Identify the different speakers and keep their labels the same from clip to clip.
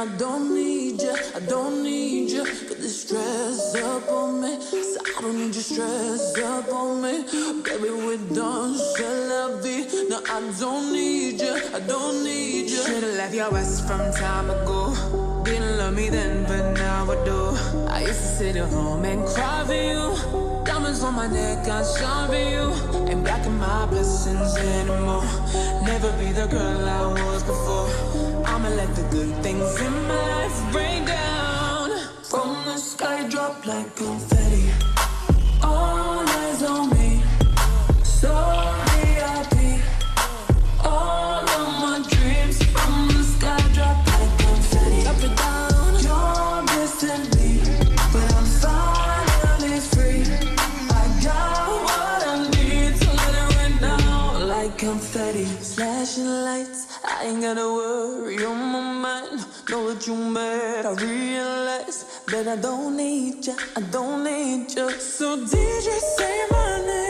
Speaker 1: I don't
Speaker 2: need you, I don't need you. Got this stress up on me, so I don't need you stress up on me. Baby, we done, vie. No, I don't need you, I don't need you.
Speaker 3: Should've left your ass from time ago. Didn't love me then, but now I do. I used to sit at home and cry for you. Diamonds on my neck, I shine for you. Ain't blocking my blessings anymore. Never be the girl I was before. Let the good things in my life rain down.
Speaker 2: From the sky, drop like confetti. All eyes on me. So VIP. All of my dreams from the sky, drop like confetti.
Speaker 3: Up and down.
Speaker 2: You're distantly, but I'm finally free. I got what I need to let it rain down like confetti.
Speaker 3: Flashing lights, I ain't gotta worry you mad, I realize that I don't need you, I don't need you. So did you say my name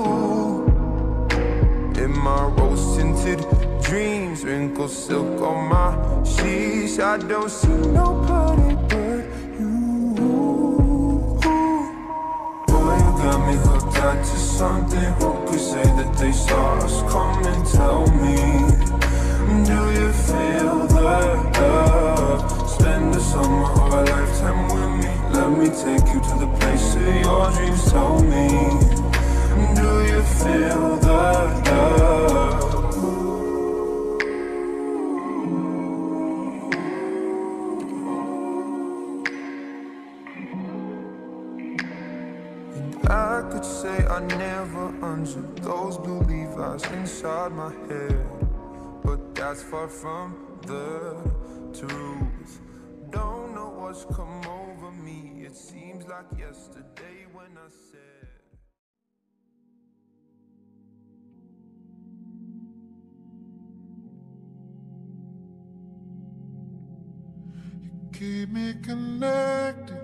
Speaker 1: My rose tinted dreams, wrinkled silk on my sheets, I don't see nobody but you. Boy, you got me hooked up to something. Who could say that they saw us? Come and tell me. Do you feel the love? Spend the summer or a lifetime with me. Let me take you to the place of your dreams. Tell me. Do you feel the love? And I could say I never understood those blue Levi's inside my head. But that's far from the truth. Don't know what's come over me. It seems like yesterday when I
Speaker 4: me connected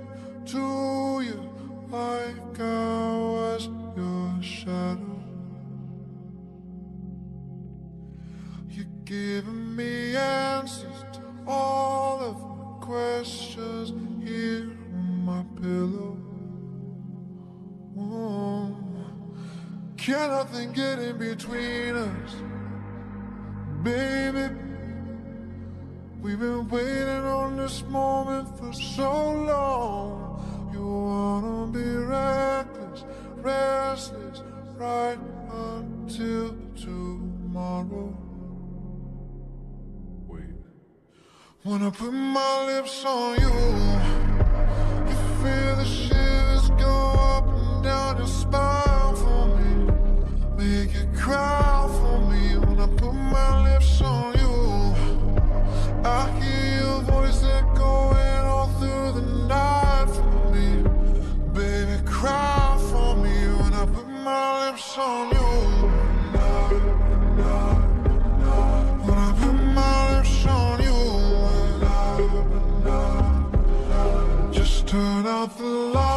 Speaker 4: to you like I was your shadow. You're giving me answers to all of my questions here on my pillow. Oh, can nothing get in between us, baby? We've been waiting on this moment for so long. You wanna be reckless, restless, right until tomorrow. Wait. When I put my lips on you, you feel the shivers go up and down your spine for me. Make it cry for me when I put my lips you. I hear your voice echoing all through the night for me. Baby, cry for me when I put my lips on you. When I put my lips on you. Just turn out the lights.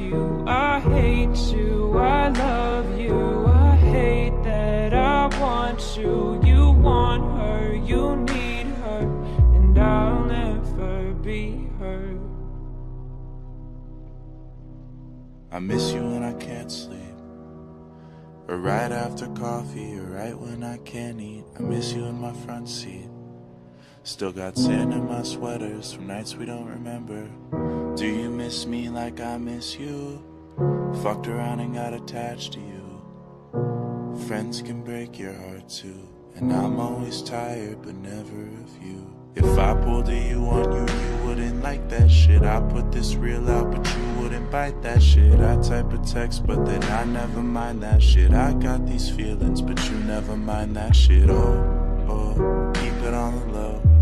Speaker 5: I hate you, I love you, I hate that I want you. You want her, you need her, and I'll never be her.
Speaker 6: I miss you when I can't sleep. Or right after coffee, or right when I can't eat. I miss you in my front seat. Still got sand in my sweaters from nights we don't remember. Do you miss me like I miss you? Fucked around and got attached to you. Friends can break your heart too. And I'm always tired, but never of you. If I pulled a you on you, you wouldn't like that shit. I put this real out, but you wouldn't bite that shit. I type a text, but then I never mind that shit. I got these feelings, but you never mind that shit. Oh, oh, keep it on the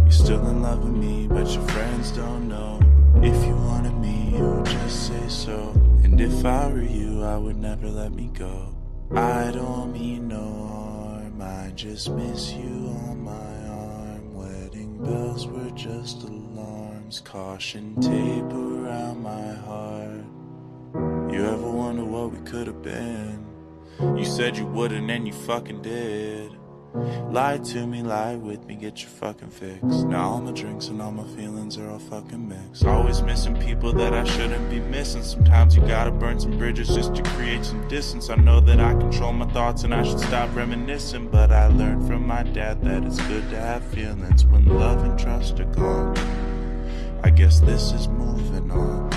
Speaker 6: low. You still in love with me, but your friends don't know. If you wanted me, you would just say so. And if I were you, I would never let me go. I don't mean no harm, I just miss you on my arm. Wedding bells were just alarms, caution tape around my heart. You ever wonder what we could have been? You said you wouldn't, and you fucking did. Lie to me, lie with me, get your fucking fix. Now all my drinks and all my feelings are all fucking mixed. Always missing people that I shouldn't be missing. Sometimes you gotta burn some bridges just to create some distance. I know that I control my thoughts and I should stop reminiscing. But I learned from my dad that it's good to have feelings when love and trust are gone. I guess this is moving on.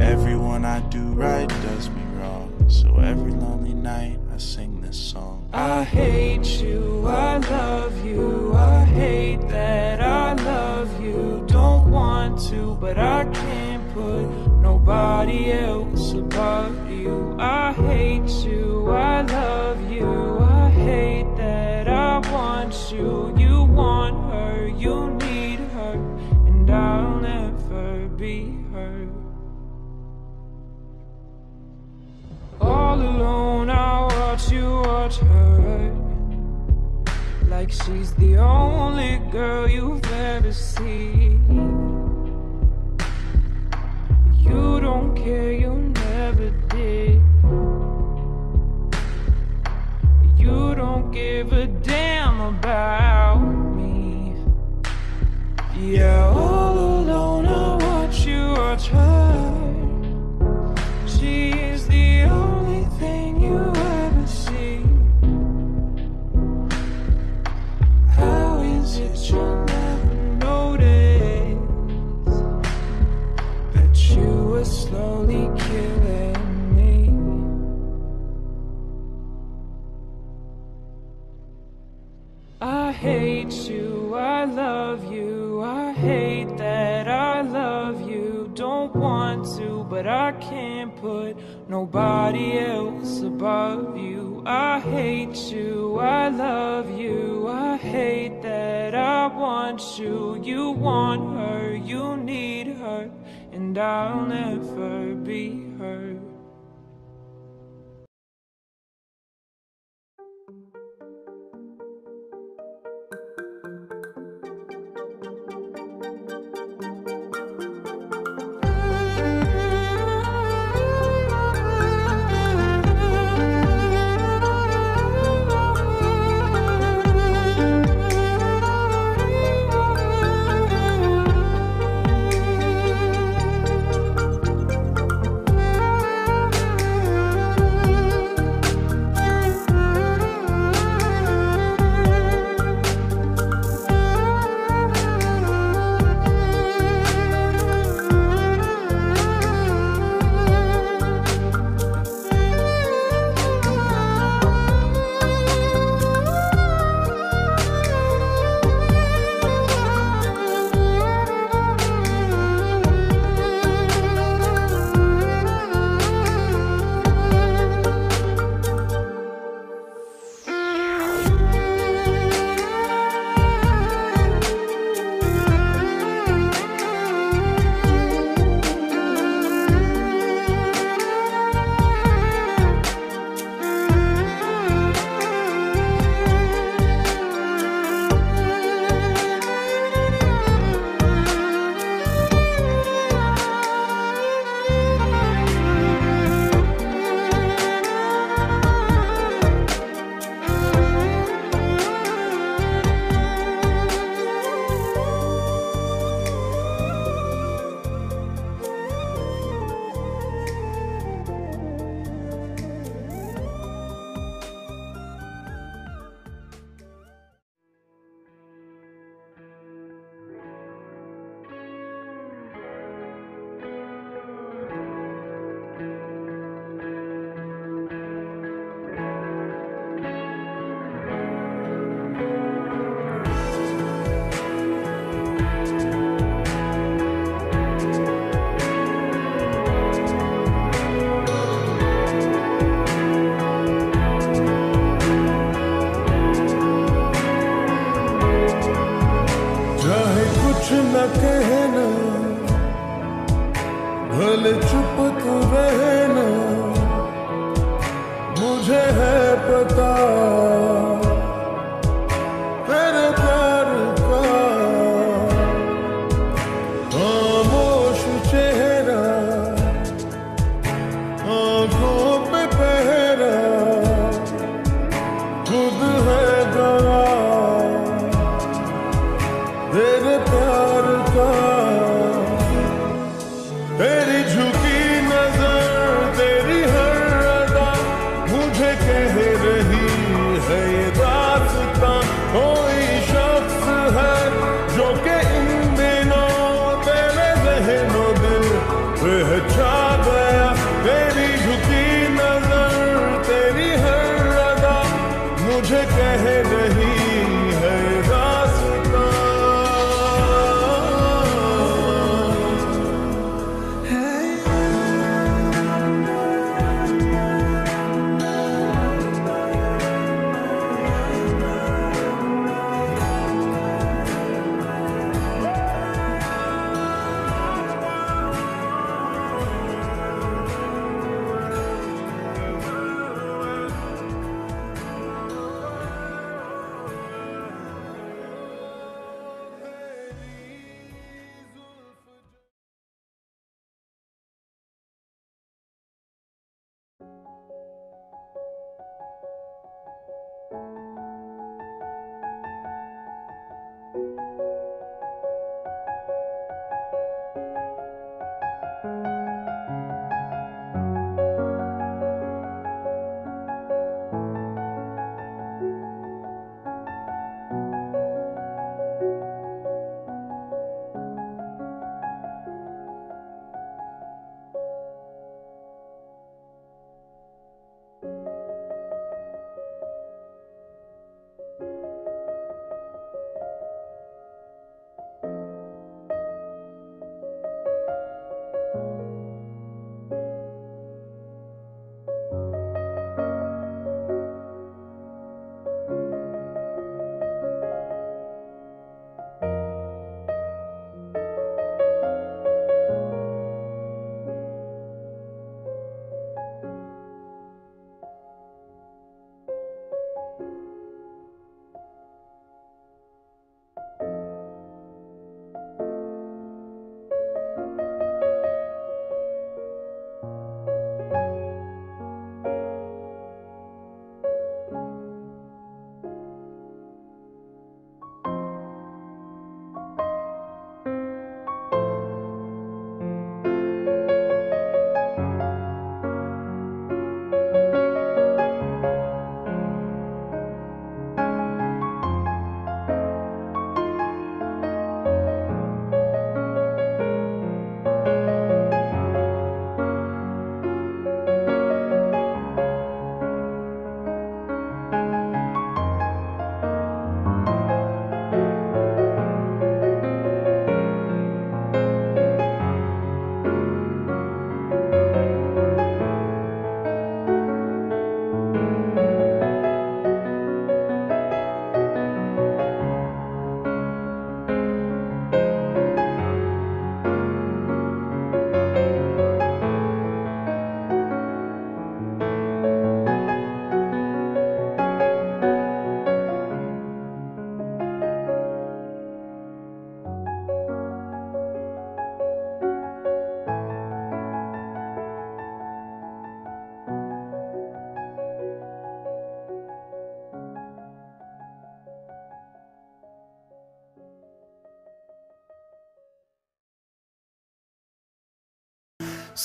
Speaker 6: Everyone I do right does me wrong. So every lonely night I sing this song.
Speaker 5: I hate you, I love you, I hate that I love you. Don't want to, but I can't put nobody else above you. I hate you, I love you, I hate that I want you. You want her, you need her, and I'll All alone, I watch you watch her. Like she's the only girl you've ever seen. You don't care, you never did. You don't give a damn about me. Yeah, can't put nobody else above you. I hate you, I love you, I hate that I want you. You want her, you need her, and I'll never be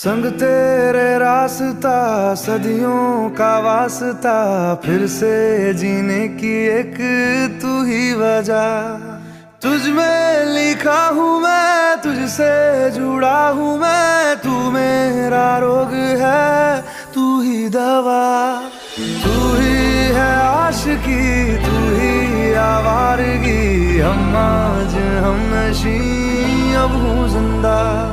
Speaker 7: संग तेरे रास्ता, सदियों का वास्ता, फिर से जीने की एक तू ही वजह। तुझ में लिखा हूँ मैं, तुझसे जुड़ा हूँ मैं, तू मेरा रोग है, तू ही दवा। तू ही है आशिकी, तू ही आवारगी, हम आज हम नशी अब हूँ ज़िंदा।